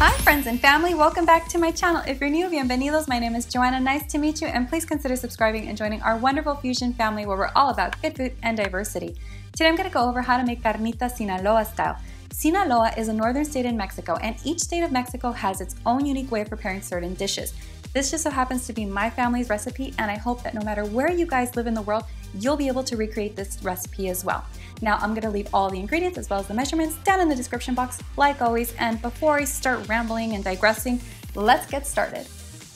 Hi friends and family, welcome back to my channel. If you're new, bienvenidos. My name is Johanna, nice to meet you and please consider subscribing and joining our wonderful fusion family where we're all about good food and diversity. Today I'm going to go over how to make carnitas Sinaloa style. Sinaloa is a northern state in Mexico and each state of Mexico has its own unique way of preparing certain dishes. This just so happens to be my family's recipe and I hope that no matter where you guys live in the world, you'll be able to recreate this recipe as well. Now I'm gonna leave all the ingredients as well as the measurements down in the description box like always and before I start rambling and digressing, let's get started.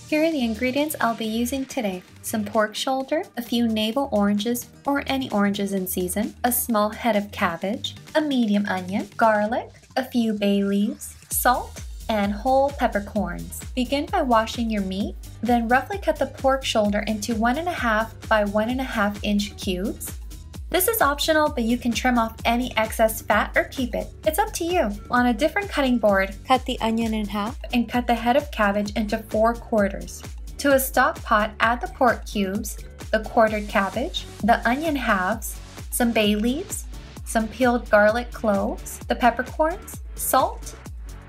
Here are the ingredients I'll be using today. Some pork shoulder, a few navel oranges or any oranges in season, a small head of cabbage, a medium onion, garlic, a few bay leaves, salt, and whole peppercorns. Begin by washing your meat, then roughly cut the pork shoulder into 1.5 by 1.5 inch cubes. This is optional, but you can trim off any excess fat or keep it. It's up to you. On a different cutting board, cut the onion in half and cut the head of cabbage into four quarters. To a stock pot, add the pork cubes, the quartered cabbage, the onion halves, some bay leaves, some peeled garlic cloves, the peppercorns, salt,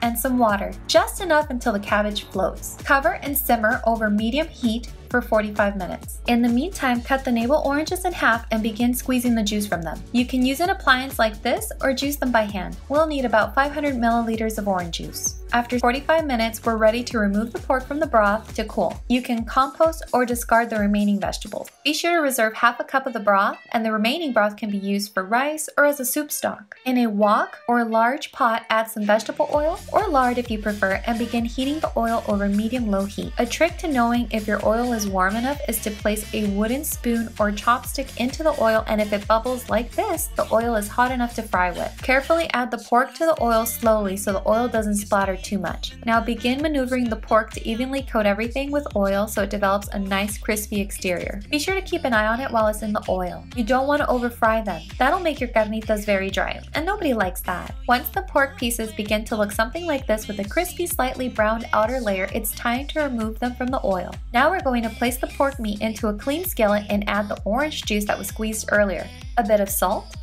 and some water, just enough until the cabbage floats. Cover and simmer over medium heat for 45 minutes. In the meantime, cut the navel oranges in half and begin squeezing the juice from them. You can use an appliance like this or juice them by hand. We'll need about 500 milliliters of orange juice. After 45 minutes, we're ready to remove the pork from the broth to cool. You can compost or discard the remaining vegetables. Be sure to reserve half a cup of the broth, and the remaining broth can be used for rice or as a soup stock. In a wok or large pot, add some vegetable oil or lard if you prefer, and begin heating the oil over medium-low heat. A trick to knowing if your oil is warm enough is to place a wooden spoon or chopstick into the oil, and if it bubbles like this, the oil is hot enough to fry with. Carefully add the pork to the oil slowly so the oil doesn't splatter too much. Now begin maneuvering the pork to evenly coat everything with oil so it develops a nice crispy exterior. Be sure to keep an eye on it while it's in the oil. You don't want to over fry them. That'll make your carnitas very dry, and nobody likes that. Once the pork pieces begin to look something like this with a crispy, slightly browned outer layer, it's time to remove them from the oil. Now we're going to place the pork meat into a clean skillet and add the orange juice that was squeezed earlier, a bit of salt,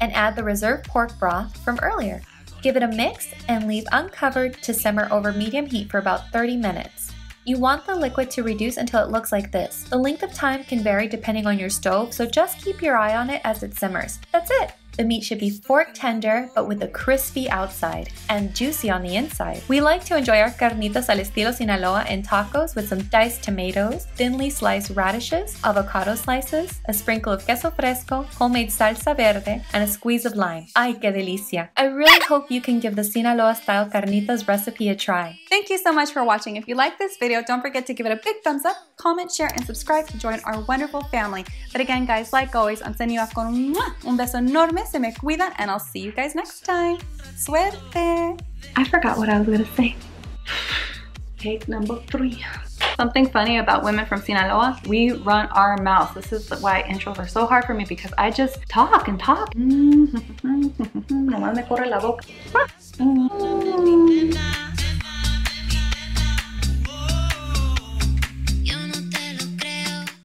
and add the reserved pork broth from earlier. Give it a mix and leave uncovered to simmer over medium heat for about 30 minutes. You want the liquid to reduce until it looks like this. The length of time can vary depending on your stove, so just keep your eye on it as it simmers. That's it! The meat should be fork tender, but with a crispy outside and juicy on the inside. We like to enjoy our carnitas al estilo Sinaloa in tacos with some diced tomatoes, thinly sliced radishes, avocado slices, a sprinkle of queso fresco, homemade salsa verde, and a squeeze of lime. Ay, que delicia! I really hope you can give the Sinaloa style carnitas recipe a try. Thank you so much for watching. If you like this video, don't forget to give it a big thumbs up, comment, share, and subscribe to join our wonderful family. But again, guys, like always, I'm sending you off con un beso enorme se me cuidan, and I'll see you guys next time. Suerte! I forgot what I was gonna say. Take number three. Something funny about women from Sinaloa, we run our mouths. This is why intros are so hard for me because I just talk and talk. Mm-hmm. Mm-hmm. Mm-hmm.